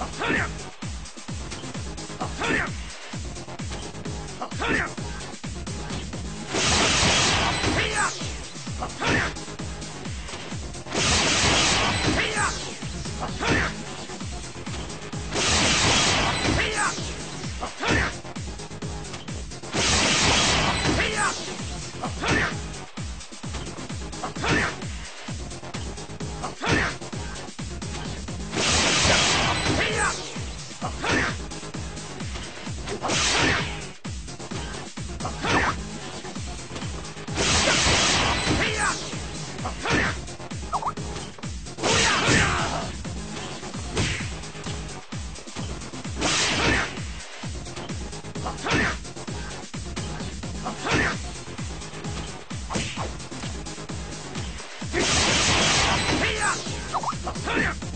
Attention! Turn him!